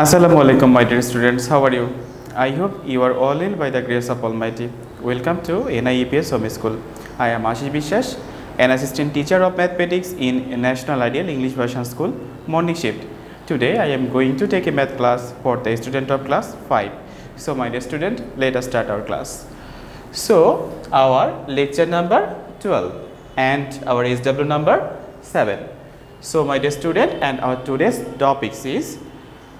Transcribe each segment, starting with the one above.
Assalamu alaikum my dear students. How are you? I hope you are all in by the grace of almighty. Welcome to NIEVS home school. I am Ashis Biswas an assistant teacher of mathematics in National Ideal English Version School morning shift. Today I am going to take a math class for the student of class 5 so my dear student let us start our class. So our lecture number 12 and our SW number 7 so my dear student and our today's topics is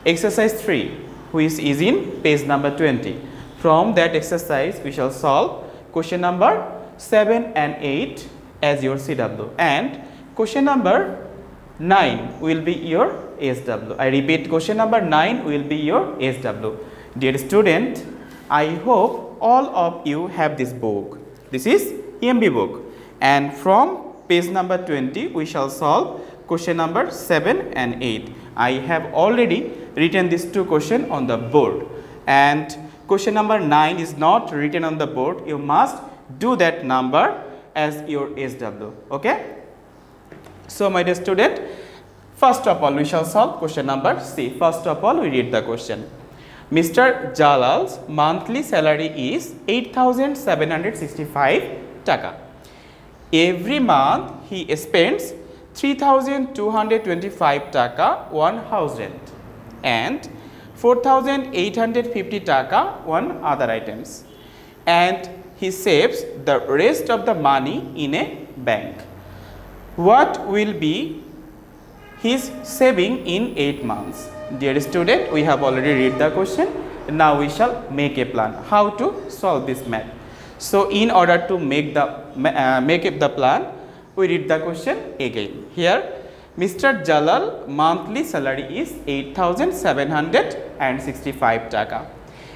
exercise 3 which is in page number 20. From that exercise we shall solve question number 7 and 8 as your CW and question number 9 will be your SW. I repeat question number 9 will be your SW. Dear student, I hope all of you have this book. This is EMB book and from page number 20 we shall solve question number 7 and 8. I have already written these two questions on the board and question number 9 is not written on the board. You must do that number as your SW. Okay. So, my dear student, first of all we shall solve question number C. First of all we read the question. Mr. Jalal's monthly salary is 8765 taka. Every month he spends 3225 taka one house rent and 4850 taka on other items and he saves the rest of the money in a bank. What will be his saving in 8 months? Dear student, we have already read the question. Now we shall make a plan how to solve this math. So in order to make the uh, make up the plan, we read the question again. Here Mr. Jalal monthly salary is 8765 taka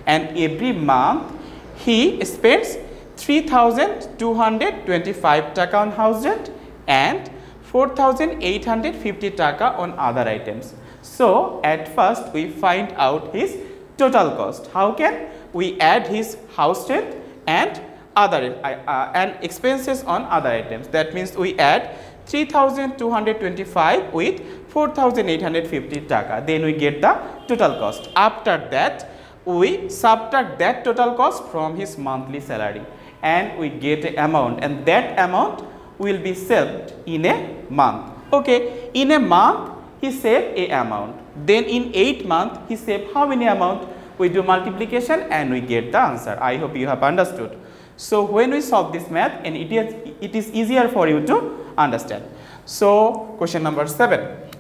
and every month he spends 3225 taka on house rent and 4850 taka on other items. So, at first we find out his total cost. How can we add his house rent and other uh, and expenses on other items? That means we add 3225 with 4850 taka. Then we get the total cost. After that we subtract that total cost from his monthly salary. And we get a amount. And that amount will be saved in a month. Okay in a month he saved a amount. Then in 8 month he saved how many amount? We do multiplication and we get the answer. I hope you have understood so when we solve this math and it is it is easier for you to understand. So, question number 7.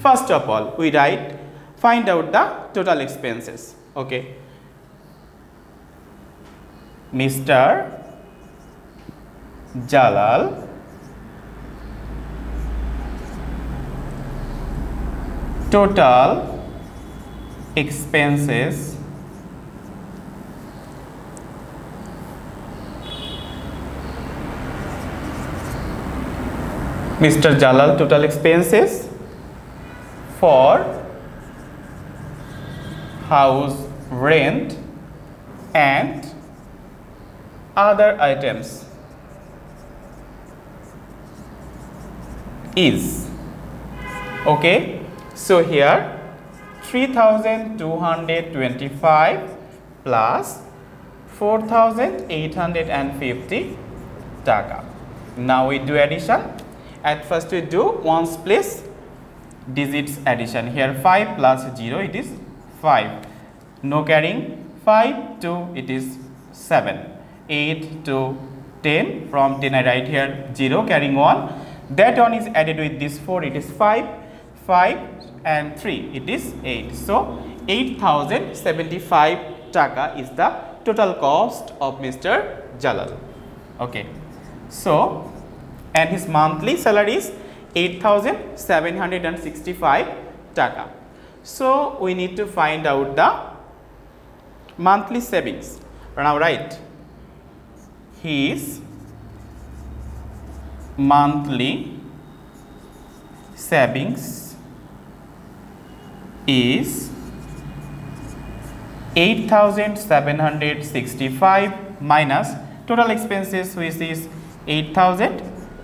First of all, we write find out the total expenses. Okay. Mr. Jalal total expenses Mr. Jalal total expenses for house rent and other items is okay so here 3225 plus 4850 taka now we do addition at first we do ones place digits addition. Here 5 plus 0 it is 5 no carrying 5 to it is 7 8 to 10 from 10 I write here 0 carrying 1 that one is added with this 4 it is 5 5 and 3 it is 8 so 8075 taka is the total cost of Mr. Jalal. Okay. So and his monthly salary is 8765 taka. So, we need to find out the monthly savings. Now, write his monthly savings is 8765 minus total expenses which is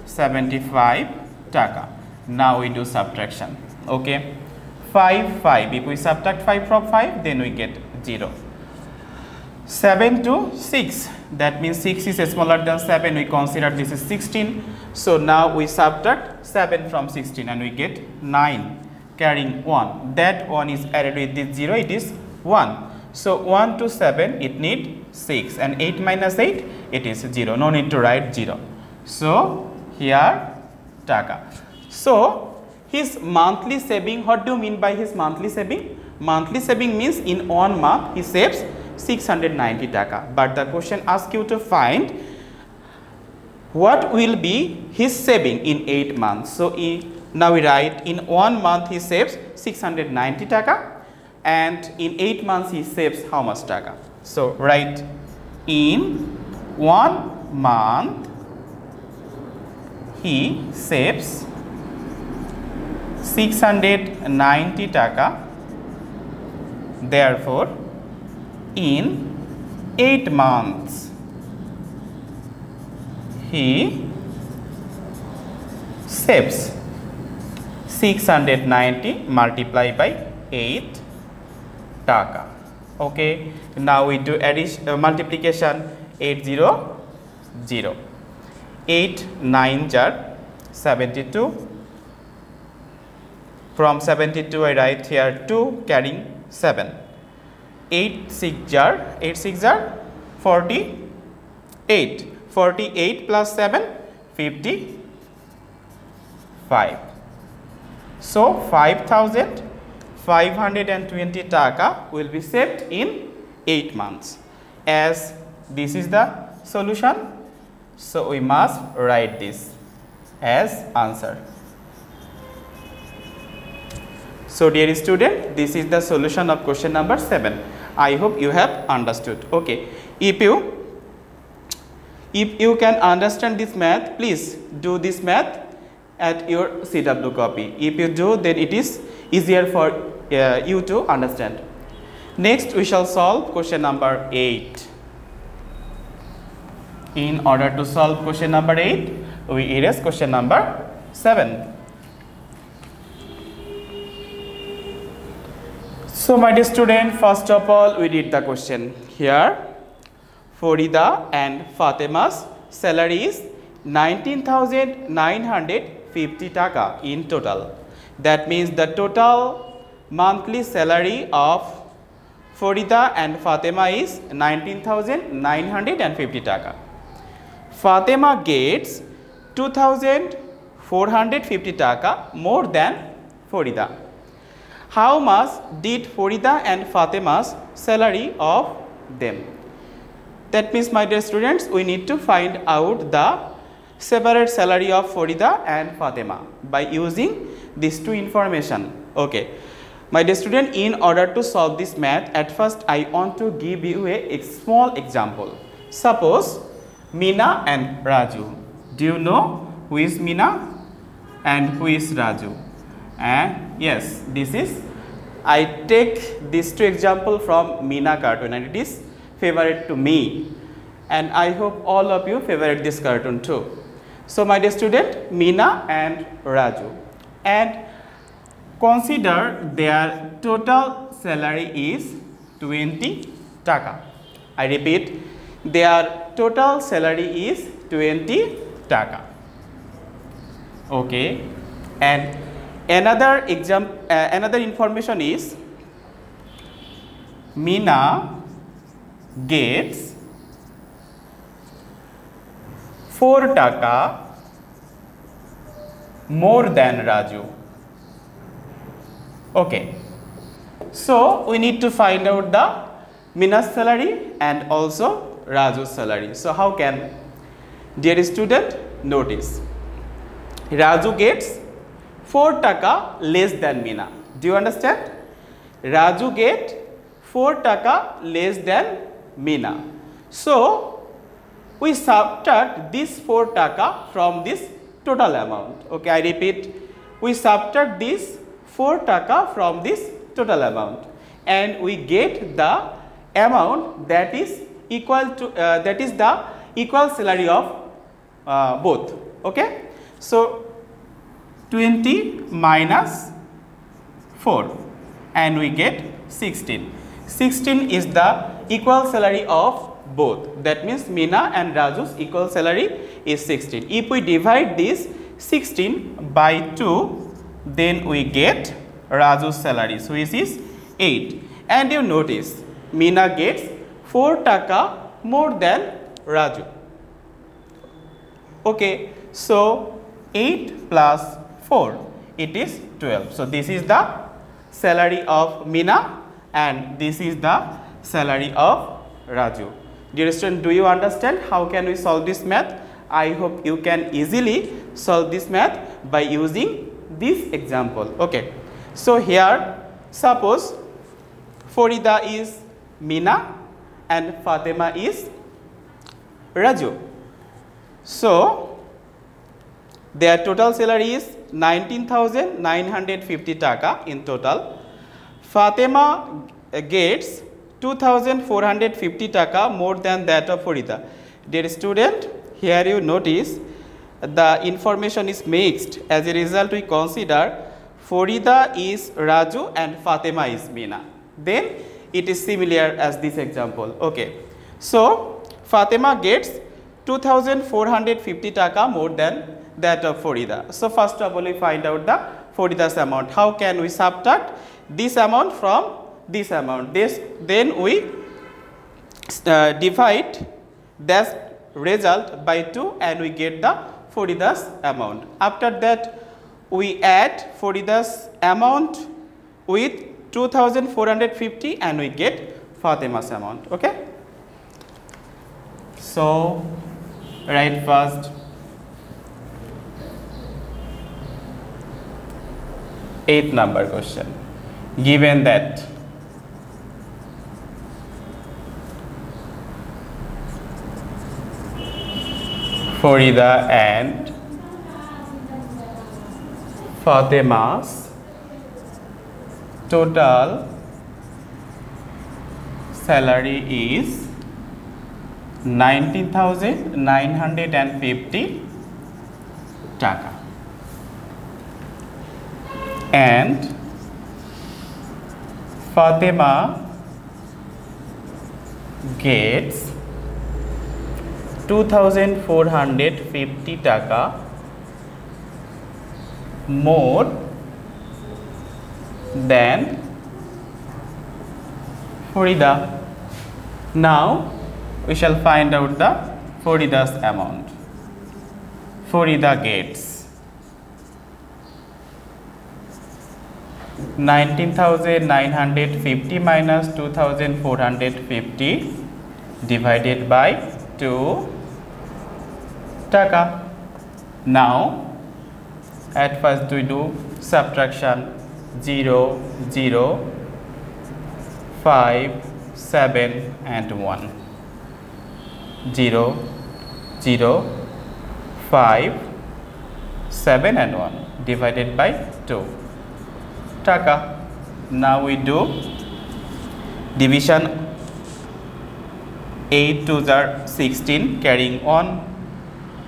8075 taka now we do subtraction okay? 5 5 if we subtract 5 from 5 then we get 0 7 to 6 that means 6 is smaller than 7 we consider this is 16 so now we subtract 7 from 16 and we get 9 carrying 1 that one is added with this 0 it is 1 so 1 to 7 it need 6 and 8 minus 8 it is 0 no need to write 0 so here taka. So his monthly saving what do you mean by his monthly saving? Monthly saving means in one month he saves 690 taka. But the question asks you to find what will be his saving in 8 months. So he, now we write in one month he saves 690 taka and in 8 months he saves how much taka? So write in one month he saves 690 taka therefore in 8 months. He saves 690 multiply by 8 taka. Okay now we do addition uh, multiplication 8 0 0 8 9 jar 72 from 72 I write here 2 carrying 7. 8 6 jar 8 6 jar 48. 48 plus 7 55. So 5520 taka will be saved in 8 months. As this is the solution, so we must write this as answer. So, dear student, this is the solution of question number 7. I hope you have understood. Okay. If you if you can understand this math, please do this math at your CW copy. If you do, then it is easier for uh, you to understand. Next, we shall solve question number 8. In order to solve question number 8, we erase question number 7. So, my dear student, first of all, we did the question here. Farida and Fatima's salary is 19,950 taka in total. That means the total monthly salary of Farida and Fatima is 19,950 taka. Fatema gets 2,450 taka more than Farida how much did Farida and Fatema's salary of them? That means my dear students, we need to find out the separate salary of Farida and Fatema by using these two information. Okay. My dear student, in order to solve this math, at first I want to give you a, a small example. Suppose Meena and Raju. Do you know who is Meena and who is Raju? and yes this is I take these two example from Meena cartoon and it is favorite to me and I hope all of you favorite this cartoon too. So my dear student Meena and Raju and consider their total salary is 20 taka. I repeat their total salary is 20 taka. Okay and Another example, uh, another information is Mina gets 4 taka more than Raju. Okay. So, we need to find out the Meena's salary and also Raju's salary. So, how can dear student notice Raju gets 4 taka less than Meena. Do you understand? Raju get 4 taka less than Meena. So, we subtract this 4 taka from this total amount. Okay, I repeat, we subtract this 4 taka from this total amount and we get the amount that is equal to uh, that is the equal salary of uh, both. Okay. So, 20 minus 4 and we get 16. 16 is the equal salary of both. That means Mina and Raju's equal salary is 16. If we divide this 16 by 2, then we get Raju's salary. So, which is 8. And you notice Mina gets 4 taka more than Raju. Okay. So, 8 plus 4 it is 12. So, this is the salary of Mina and this is the salary of Raju. Dear student, do you understand how can we solve this math? I hope you can easily solve this math by using this example. Okay. So, here suppose Farida is Meena and Fatima is Raju. So, their total salary is 19,950 taka in total. Fatima gets 2450 taka more than that of Farida. Dear student, here you notice the information is mixed. As a result, we consider Farida is Raju and Fatima is Meena. Then it is similar as this example. Okay. So, Fatima gets 2450 taka more than that of Farida. So, first of all we find out the Farida's amount. How can we subtract this amount from this amount? This then we uh, divide that result by 2 and we get the Farida's amount. After that we add Farida's amount with 2450 and we get Fatima's amount. Okay. So, write first eighth number question given that Farida and Fatima's total salary is 19,950 taka. And Fatima gets 2450 taka more than Farida. Now we shall find out the Farida's amount. Farida gets 19,950 minus 2,450 divided by 2 taka. Now, at first we do subtraction 0, 0, 5, 7 and 1. 0, 0, 5, 7 and 1 divided by 2 taka. Now we do division 8 to the 16 carrying on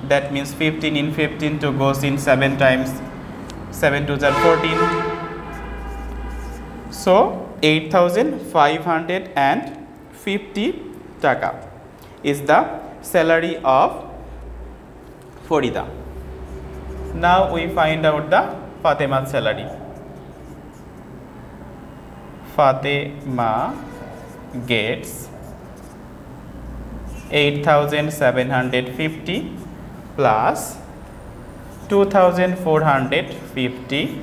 that means 15 in 15 to goes in 7 times 7 to the 14 so 8550 taka is the salary of Farida now we find out the Fatima salary Fatima gets 8750 plus 2450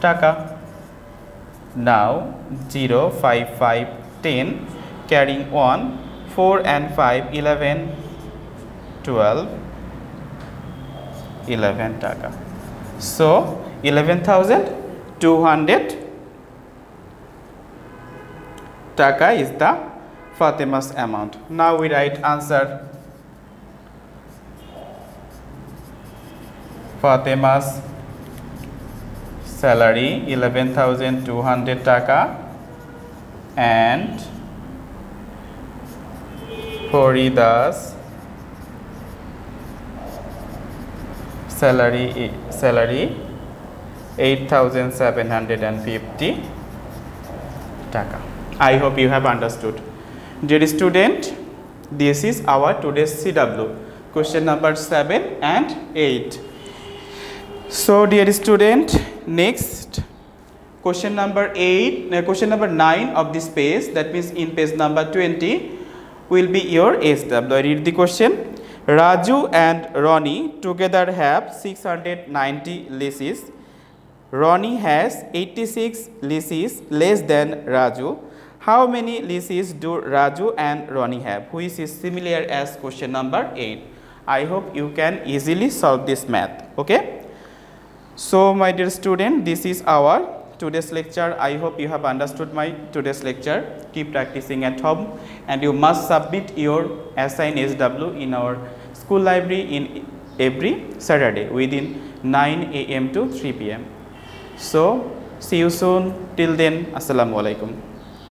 taka. Now 0, 5, 5, 10 carrying 1, 4 and 5, 11, 12, 11 taka. So 11,200 taka is the Fatima's amount. Now we write answer. Fatima's salary 11,200 taka and Farida's salary salary 8750 টাকা I hope you have understood. Dear student, this is our today's CW, question number 7 and 8. So dear student, next question number 8, uh, question number 9 of this page, that means in page number 20, will be your SW. I read the question. Raju and Ronnie together have 690 leases. Ronnie has 86 leases less than Raju. How many leases do Raju and Ronnie have? Which is similar as question number 8. I hope you can easily solve this math. Okay. So my dear student, this is our today's lecture. I hope you have understood my today's lecture. Keep practicing at home and you must submit your assigned SW in our school library in every Saturday within 9 a.m. to 3 p.m. So see you soon. Till then, Assalamu alaikum.